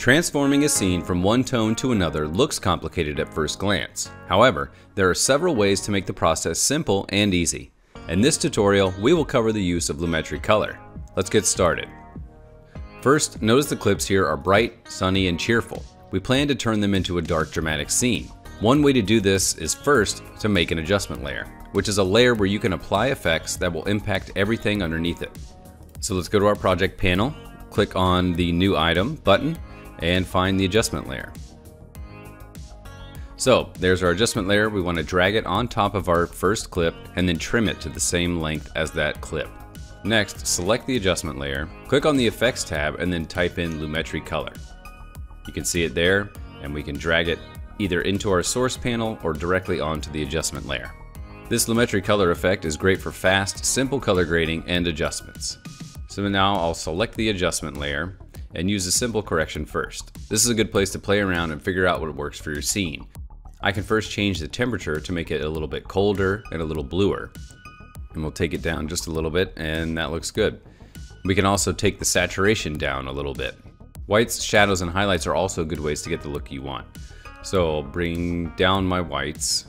Transforming a scene from one tone to another looks complicated at first glance. However, there are several ways to make the process simple and easy. In this tutorial, we will cover the use of Lumetri Color. Let's get started. First, notice the clips here are bright, sunny, and cheerful. We plan to turn them into a dark dramatic scene. One way to do this is first to make an adjustment layer, which is a layer where you can apply effects that will impact everything underneath it. So let's go to our project panel, click on the new item button, and find the adjustment layer. So there's our adjustment layer. We want to drag it on top of our first clip and then trim it to the same length as that clip. Next, select the adjustment layer, click on the effects tab and then type in Lumetri color. You can see it there and we can drag it either into our source panel or directly onto the adjustment layer. This Lumetri color effect is great for fast, simple color grading and adjustments. So now I'll select the adjustment layer and use a simple correction first. This is a good place to play around and figure out what works for your scene. I can first change the temperature to make it a little bit colder and a little bluer. And we'll take it down just a little bit and that looks good. We can also take the saturation down a little bit. Whites, shadows, and highlights are also good ways to get the look you want. So I'll bring down my whites.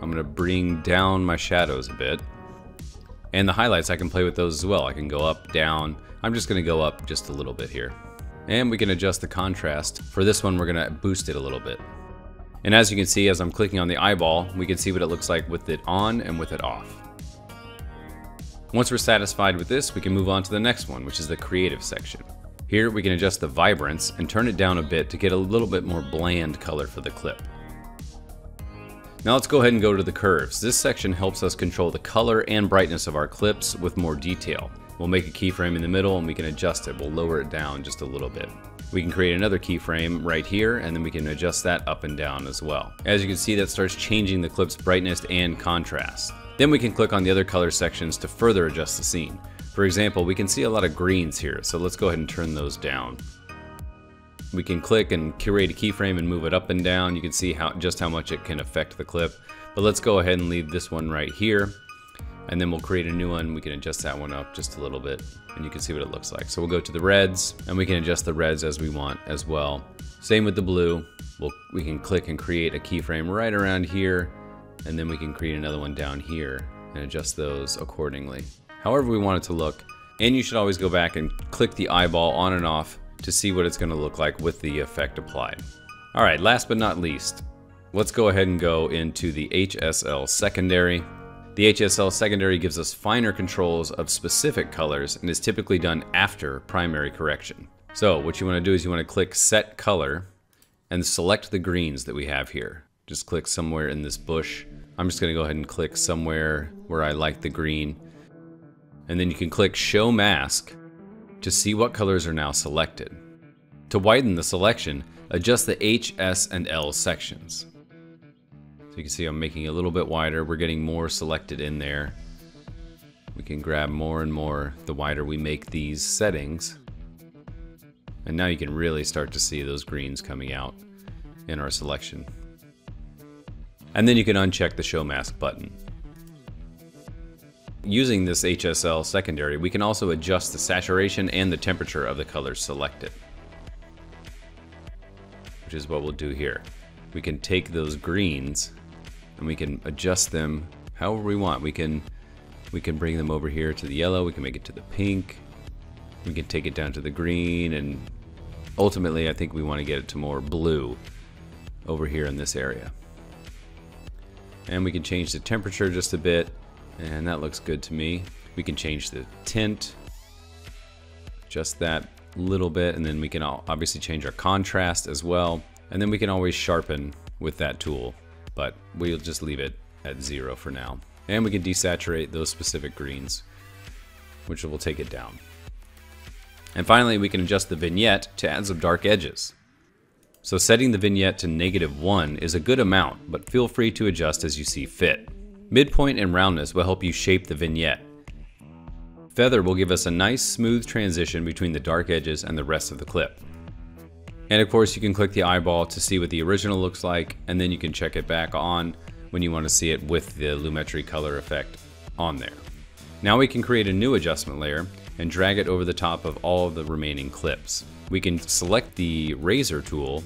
I'm gonna bring down my shadows a bit. And the highlights, I can play with those as well. I can go up, down. I'm just gonna go up just a little bit here. And we can adjust the contrast. For this one, we're gonna boost it a little bit. And as you can see, as I'm clicking on the eyeball, we can see what it looks like with it on and with it off. Once we're satisfied with this, we can move on to the next one, which is the creative section. Here we can adjust the vibrance and turn it down a bit to get a little bit more bland color for the clip. Now let's go ahead and go to the curves. This section helps us control the color and brightness of our clips with more detail. We'll make a keyframe in the middle and we can adjust it. We'll lower it down just a little bit. We can create another keyframe right here and then we can adjust that up and down as well. As you can see that starts changing the clip's brightness and contrast. Then we can click on the other color sections to further adjust the scene. For example, we can see a lot of greens here, so let's go ahead and turn those down. We can click and create a keyframe and move it up and down. You can see how just how much it can affect the clip. But let's go ahead and leave this one right here and then we'll create a new one. We can adjust that one up just a little bit and you can see what it looks like. So we'll go to the reds and we can adjust the reds as we want as well. Same with the blue. We'll, we can click and create a keyframe right around here and then we can create another one down here and adjust those accordingly. However we want it to look. And you should always go back and click the eyeball on and off to see what it's gonna look like with the effect applied. All right, last but not least, let's go ahead and go into the HSL secondary. The HSL secondary gives us finer controls of specific colors and is typically done after primary correction. So what you want to do is you want to click set color and select the greens that we have here. Just click somewhere in this bush. I'm just going to go ahead and click somewhere where I like the green. And then you can click show mask to see what colors are now selected. To widen the selection, adjust the H, S, and L sections. So you can see I'm making it a little bit wider. We're getting more selected in there. We can grab more and more the wider we make these settings. And now you can really start to see those greens coming out in our selection. And then you can uncheck the show mask button. Using this HSL secondary, we can also adjust the saturation and the temperature of the colors selected. Which is what we'll do here. We can take those greens and we can adjust them however we want. We can we can bring them over here to the yellow, we can make it to the pink, we can take it down to the green, and ultimately I think we want to get it to more blue over here in this area. And we can change the temperature just a bit, and that looks good to me. We can change the tint, just that little bit, and then we can obviously change our contrast as well. And then we can always sharpen with that tool but we'll just leave it at zero for now. And we can desaturate those specific greens, which will take it down. And finally, we can adjust the vignette to add some dark edges. So setting the vignette to negative 1 is a good amount, but feel free to adjust as you see fit. Midpoint and roundness will help you shape the vignette. Feather will give us a nice smooth transition between the dark edges and the rest of the clip. And of course you can click the eyeball to see what the original looks like and then you can check it back on when you want to see it with the Lumetri color effect on there. Now we can create a new adjustment layer and drag it over the top of all of the remaining clips. we can select the razor tool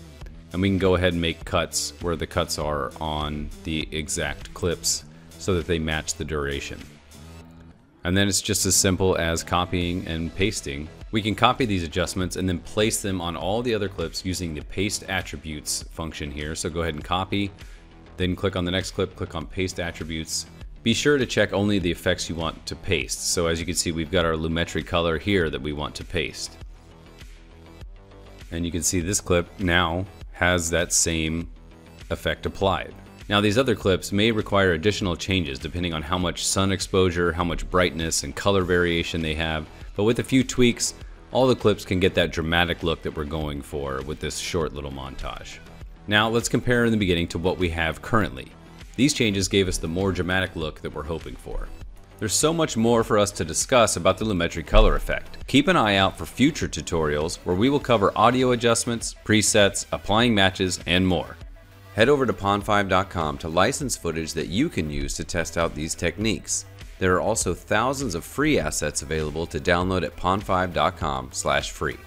and we can go ahead and make cuts where the cuts are on the exact clips so that they match the duration. And then it's just as simple as copying and pasting. We can copy these adjustments and then place them on all the other clips using the paste attributes function here. So go ahead and copy, then click on the next clip, click on paste attributes. Be sure to check only the effects you want to paste. So as you can see, we've got our Lumetri color here that we want to paste. And you can see this clip now has that same effect applied. Now these other clips may require additional changes depending on how much sun exposure, how much brightness and color variation they have, but with a few tweaks, all the clips can get that dramatic look that we're going for with this short little montage. Now let's compare in the beginning to what we have currently. These changes gave us the more dramatic look that we're hoping for. There's so much more for us to discuss about the Lumetri color effect. Keep an eye out for future tutorials where we will cover audio adjustments, presets, applying matches, and more. Head over to pond5.com to license footage that you can use to test out these techniques. There are also thousands of free assets available to download at pond5.com/free.